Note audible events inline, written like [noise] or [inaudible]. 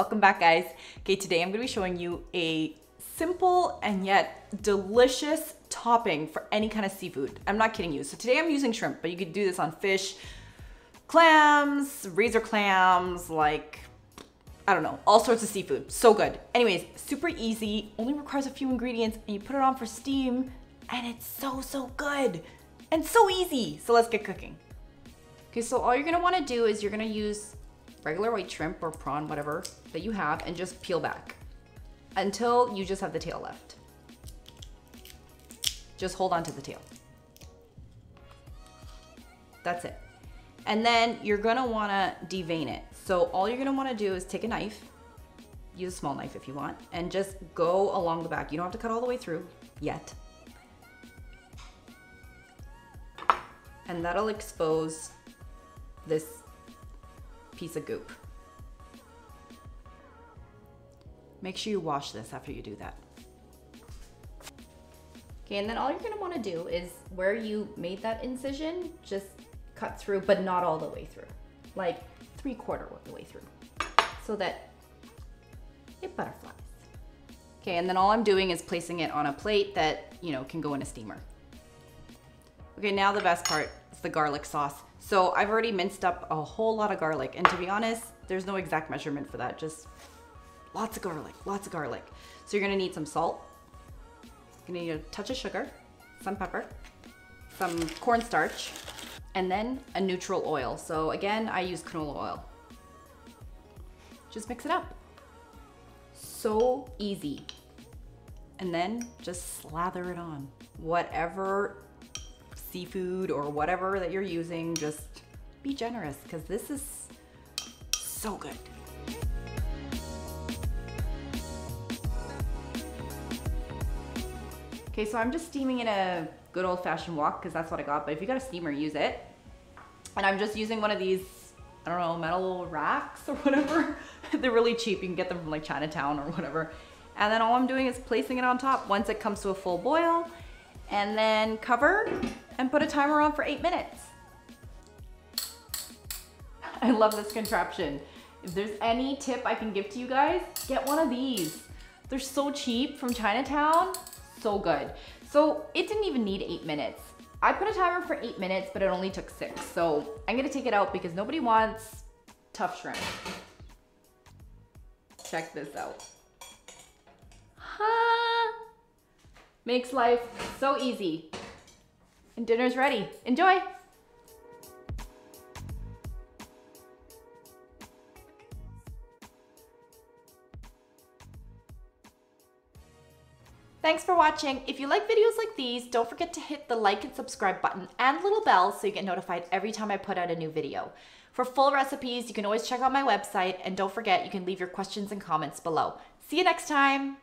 Welcome back guys. Okay, today I'm gonna be showing you a simple and yet delicious topping for any kind of seafood. I'm not kidding you. So today I'm using shrimp, but you could do this on fish, clams, razor clams, like, I don't know, all sorts of seafood. So good. Anyways, super easy, only requires a few ingredients and you put it on for steam and it's so, so good and so easy. So let's get cooking. Okay, so all you're gonna wanna do is you're gonna use regular white shrimp or prawn, whatever that you have, and just peel back until you just have the tail left. Just hold on to the tail. That's it. And then you're gonna wanna devein it. So all you're gonna wanna do is take a knife, use a small knife if you want, and just go along the back. You don't have to cut all the way through yet. And that'll expose this piece of goop. Make sure you wash this after you do that. Okay, and then all you're gonna wanna do is where you made that incision, just cut through, but not all the way through. Like three quarter of the way through. So that it butterflies. Okay, and then all I'm doing is placing it on a plate that, you know, can go in a steamer. Okay, now the best part is the garlic sauce. So I've already minced up a whole lot of garlic. And to be honest, there's no exact measurement for that. Just lots of garlic, lots of garlic. So you're gonna need some salt. You're gonna need a touch of sugar, some pepper, some cornstarch, and then a neutral oil. So again, I use canola oil. Just mix it up. So easy. And then just slather it on. Whatever seafood or whatever that you're using, just be generous because this is so good. Okay, so I'm just steaming in a good old fashioned wok because that's what I got, but if you got a steamer, use it. And I'm just using one of these, I don't know, metal racks or whatever. [laughs] They're really cheap. You can get them from like Chinatown or whatever. And then all I'm doing is placing it on top once it comes to a full boil and then cover and put a timer on for eight minutes. I love this contraption. If there's any tip I can give to you guys, get one of these. They're so cheap from Chinatown, so good. So it didn't even need eight minutes. I put a timer for eight minutes, but it only took six. So I'm gonna take it out because nobody wants tough shrimp. Check this out. Ha! Makes life so easy. And dinner's ready. Enjoy! Thanks for watching. If you like videos like these, don't forget to hit the like and subscribe button and little bell so you get notified every time I put out a new video. For full recipes, you can always check out my website and don't forget you can leave your questions and comments below. See you next time.